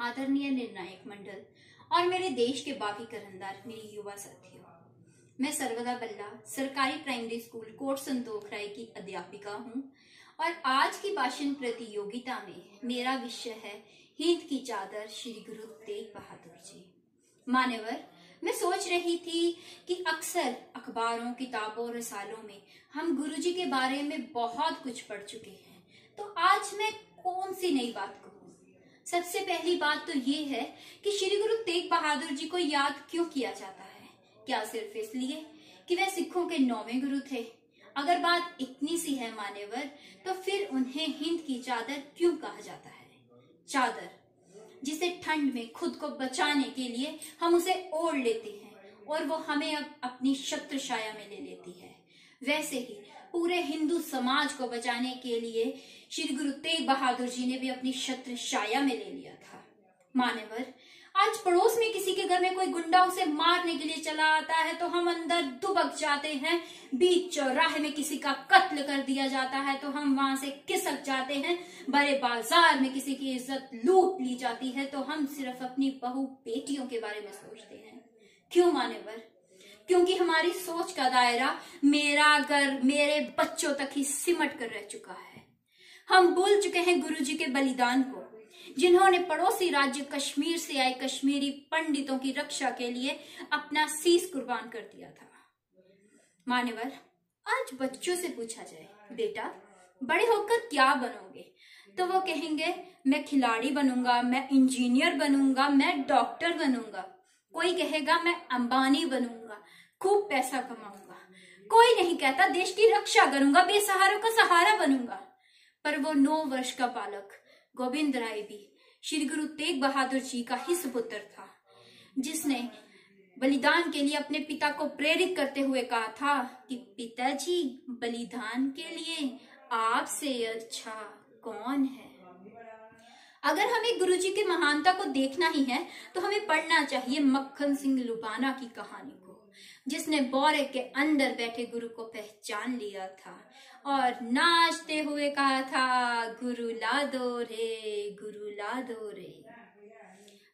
आदरणीय निर्णायक मंडल और मेरे देश के बाकी करंदार मेरी युवा साथियों, मैं सर्वदा बल्ला सरकारी प्राइमरी स्कूल कोट संतोख राय की अध्यापिका हूँ और आज की भाषण प्रतियोगिता में मेरा विषय है हिंद की चादर श्री गुरु तेग बहादुर जी। मान्यवर, मैं सोच रही थी कि अक्सर अखबारों, किताबों रसालों में हम गुरुजी के बारे में बहुत कुछ पढ़ चुके हैं तो आज मैं कौन सी नई बात सबसे पहली बात तो ये है कि श्री गुरु तेग बहादुर जी को याद क्यों किया जाता है? क्या सिर्फ़ इसलिए कि वह सिखों के नौवे गुरु थे? अगर बात इतनी सी है मान्यवर तो फिर उन्हें हिंद की चादर क्यों कहा जाता है? चादर, जिसे ठंड में खुद को बचाने के लिए हम उसे ओढ़ लेते हैं और वो हमें अब अपनी शत्रु छाया में ले लेती है। वैसे ही पूरे हिंदू समाज को बचाने के लिए श्री गुरु तेग बहादुर जी ने भी अपनी शत्रु छाया में ले लिया था। मान्यवर आज पड़ोस में किसी के घर में कोई गुंडा उसे मारने के लिए चला आता है तो हम अंदर दुबक जाते हैं, बीच चौराहे में किसी का कत्ल कर दिया जाता है तो हम वहाँ से किसक जाते हैं, बड़े बाज़ार में किसी की इज़्ज़त लूट ली जाती है तो हम सिर्फ़ अपनी बहू बेटियों के बारे में सोचते हैं। क्यों मान्यवर क्योंकि हमारी सोच का दायरा मेरा घर मेरे बच्चों तक ही सिमट कर रह चुका है। हम भूल चुके हैं गुरु जी के बलिदान को, जिन्होंने पड़ोसी राज्य कश्मीर से आए कश्मीरी पंडितों की रक्षा के लिए अपना शीस कुर्बान कर दिया था। मान्यवर, आज बच्चों से पूछा जाए, बेटा, बड़े होकर क्या बनोगे? तो वो कहेंगे, मैं खिलाड़ी बनूँगा, मैं इंजीनियर बनूँगा, मैं डॉक्टर बनूँगा। कोई कहेगा, मैं अंबानी बनूँगा। खूब पैसा कमाऊँगा। कोई नहीं कहता, देश की रक्षा करूँगा, बेसहारों का सहारा बनूँगा। पर वो नौ वर्ष का बालक, गोविंद राय भी, श्री गुरु तेग बहादुर जी का ही सुपुत्र था, जिसने बलिदान के लिए अपने पिता को प्रेरित करते हुए कहा था कि, पिताजी, बलिदान के लिए आपसे अच्छा कौन है? अगर हमें गुरुजी की महानता को देखना ही है तो हमें पढ़ना चाहिए मक्खन सिंह लुबाना की कहानी को, जिसने बोरे के अंदर बैठे गुरु को पहचान लिया था और नाचते हुए कहा था, गुरु ला दो रे, गुरु ला दो रे।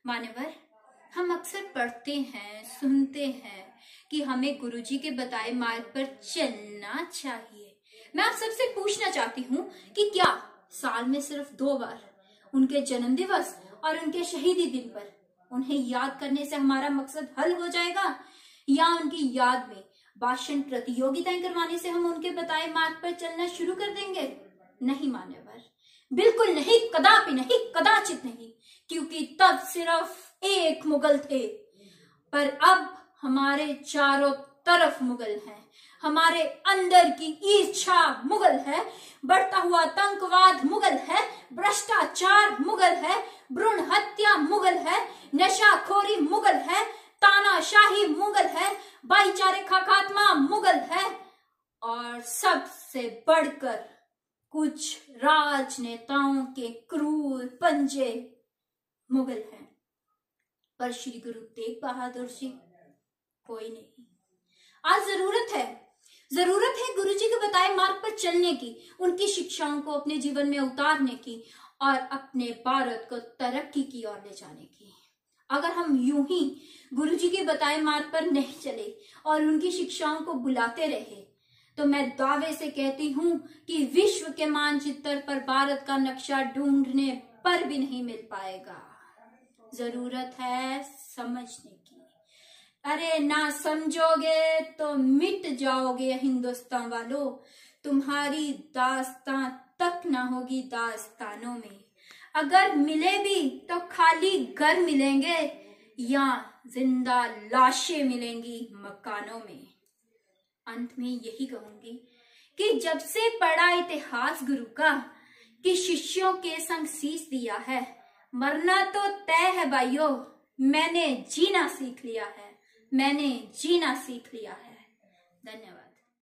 मान्यवर, हम अक्सर पढ़ते हैं, सुनते हैं कि हमें गुरुजी के बताए मार्ग पर चलना चाहिए। मैं आप सबसे पूछना चाहती हूँ कि क्या साल में सिर्फ़ दो बार उनके जन्म दिवस और उनके शहीदी दिन पर। उन्हें याद करने से हमारा मकसद हल हो जाएगा, या उनकी याद में भाषण प्रतियोगिताएँ करवाने से हम उनके बताए मार्ग पर चलना शुरू कर देंगे? नहीं, मान्यवर। बिल्कुल नहीं, कदापि नहीं, कदाचित नहीं, क्योंकि तब सिर्फ़ एक मुगल थे। पर अब हमारे चारों तरफ़ मुगल हैं। हमारे अंदर की इच्छा मुगल है, बढ़ता हुआ आतंकवाद मुगल है भ्रष्टाचार मुगल है, भ्रूण हत्या मुगल है, नशाखोरी मुगल है, तानाशाही मुगल है, भाईचारे का खात्मा मुगल है। और सबसे बढ़कर कुछ राजनेताओं के क्रूर पंजे मुगल हैं। पर श्री गुरु तेग बहादुर जी, कोई नहीं। आज ज़रूरत है ज़रूरत है गुरु जी के बताए मार्ग पर चलने की, उनकी शिक्षाओं को अपने जीवन में उतारने की और अपने भारत को तरक्की की ओर ले जाने की। अगर हम यूँ ही गुरु जी के बताए मार्ग पर नहीं चले और उनकी शिक्षाओं को बुलाते रहे तो मैं दावे से कहती हूँ कि विश्व के मानचित्र पर भारत का नक्शा ढूँढने पर भी नहीं मिल पाएगा। ज़रूरत है समझने की। अरे ना समझोगे तो मिट जाओगे हिंदुस्तान वालों। तुम्हारी दास्तां तक ना होगी दास्तानों में। अगर मिले भी तो खाली घर मिलेंगे या ज़िंदा लाशें मिलेंगी मकानों में। अंत में यही कहूँगी कि जब से पढ़ा इतिहास गुरु का, कि शिष्यों के संग सीस दिया है, मरना तो तय है भाइयों, मैंने जीना सीख लिया है, मैंने जीना सीख लिया है। धन्यवाद।